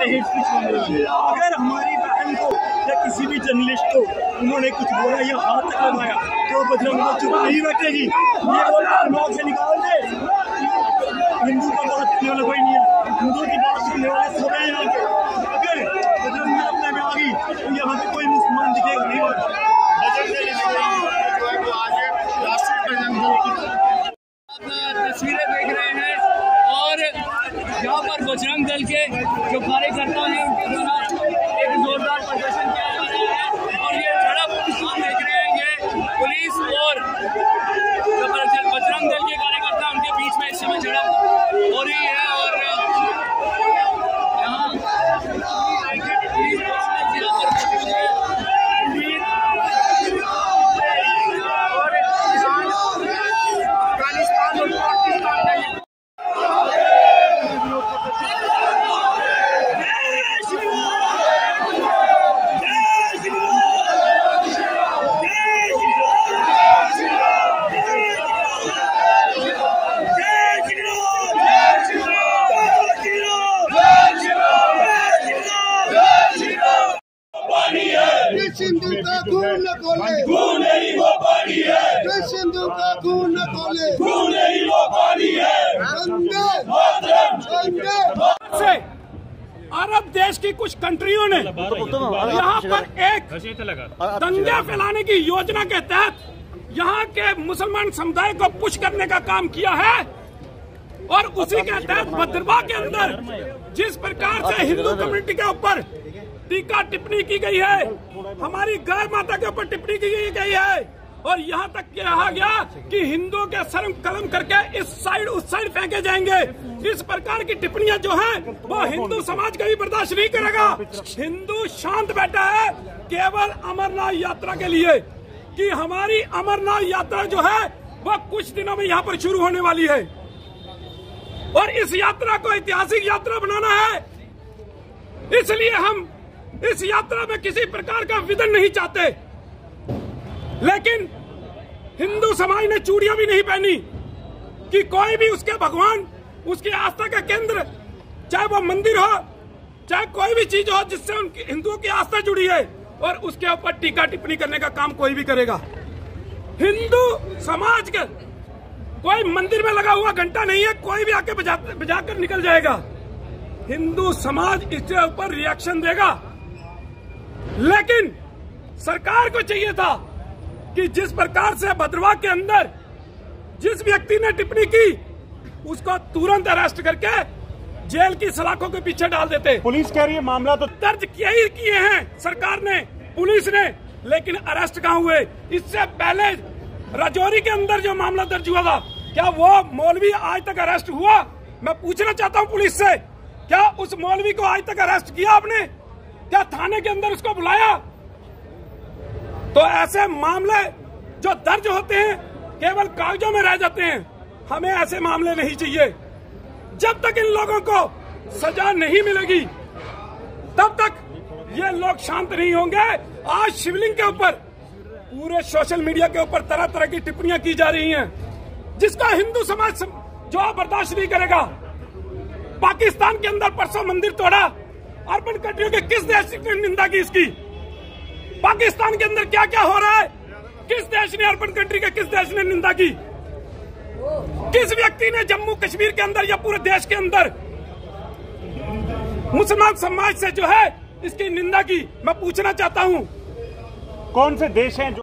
करते हैं। अगर हमारी बहन को या किसी भी जर्नलिस्ट को उन्होंने कुछ बोला या हाथ तक लगाया तो बजरंग चुप नहीं बैठेगी ये बोल से निकाल दे। हिंदू का वाला कोई नहीं है हिंदू की बात करने वाले सब हैं यहाँ पे अगर बजरंग दल अपने में आ गई तो यहाँ पे कोई मुसलमान दिखेगा नहीं होता बजरंग दल जो है वो आज राष्ट्रीय बजरंग दल की आप तस्वीरें देख रहे हैं और यहाँ पर बजरंग दल के जो कार्यकर्ता हैं उनके द्वारा एक जोरदार प्रदर्शन किया जा रहा है और ये झड़प आप देख रहे हैं ये पुलिस और जो बजरंग बजरंग दल के कार्यकर्ता हैं, उनके बीच में इस समय झड़प हो रही है और यहाँ पुलिस फोर्सेस यहाँ पर मौजूद है और अफ़गानिस्तान और पाकिस्तान का ये सिंधु का खून न खोले खून नहीं वो पानी है। सिंधु का खून न खोले। खून नहीं वो पानी है। से अरब देश की कुछ कंट्रियों ने यहाँ पर एक दंगे फैलाने की योजना के तहत यहाँ के मुसलमान समुदाय को पुश करने का काम किया है और उसी के तहत भद्रवा के अंदर जिस प्रकार से हिंदू कम्युनिटी के ऊपर टीका टिप्पणी की गई है। हमारी गाय माता के ऊपर टिप्पणी की गई है। और यहाँ तक कहा गया कि हिंदुओं के शर्म कलम करके इस साइड उस साइड फेंके जाएँगे। इस प्रकार की टिप्पणियाँ जो है वो हिंदू समाज कभी बर्दाश्त नहीं करेगा। हिंदू शांत बैठा है केवल अमरनाथ यात्रा के लिए। कि हमारी अमरनाथ यात्रा जो है वो कुछ दिनों में यहाँ पर शुरू होने वाली है। और इस यात्रा को ऐतिहासिक यात्रा बनाना है। इसलिए हम इस यात्रा में किसी प्रकार का विधन नहीं चाहते। लेकिन हिंदू समाज ने चूड़ियाँ भी नहीं पहनी कि कोई भी उसके भगवान, उसकी आस्था का केंद्र, चाहे वो मंदिर हो, चाहे कोई भी चीज़ हो जिससे उनकी, हिंदुओं की आस्था जुड़ी है और उसके ऊपर टीका टिप्पणी करने का काम कोई भी करेगा। हिंदू समाज के कोई मंदिर में लगा हुआ घंटा नहीं है, कोई भी आके बजा, बजाकर निकल जाएगा। हिंदू समाज इसके ऊपर रिएक्शन देगा। लेकिन सरकार को चाहिए था कि जिस प्रकार से भद्रवा के अंदर जिस व्यक्ति ने टिप्पणी की उसको तुरंत अरेस्ट करके जेल की सलाखों के पीछे डाल देते। पुलिस कह रही है मामला तो दर्ज किए ही किए हैं सरकार ने पुलिस ने लेकिन अरेस्ट कहा हुए? इससे पहले राजौरी के अंदर जो मामला दर्ज हुआ था क्या वो मौलवी आज तक अरेस्ट हुआ? मैं पूछना चाहता हूँ पुलिस से क्या उस मौलवी को आज तक अरेस्ट किया आपने? क्या थाने के अंदर उसको बुलाया? तो ऐसे मामले जो दर्ज होते हैं, केवल कागजों में रह जाते हैं। हमें ऐसे मामले नहीं चाहिए। जब तक इन लोगों को सजा नहीं मिलेगी, तब तक ये लोग शांत नहीं होंगे। आज शिवलिंग के ऊपर, पूरे सोशल मीडिया के ऊपर तरह तरह की टिप्पणियाँ की जा रही हैं, जिसका हिंदू समाज जो बर्दाश्त नहीं करेगा। पाकिस्तान के अंदर परसों मंदिर तोड़ा। अर्बन कंट्रियों के किस देश ने निंदा की इसकी? पाकिस्तान के अंदर क्या क्या हो रहा है? किस देश ने अर्बन कंट्री के किस देश ने निंदा की? किस व्यक्ति ने जम्मू कश्मीर के अंदर या पूरे देश के अंदर मुसलमान समाज से जो है इसकी निंदा की? मैं पूछना चाहता हूँ। कौन से देश हैं जो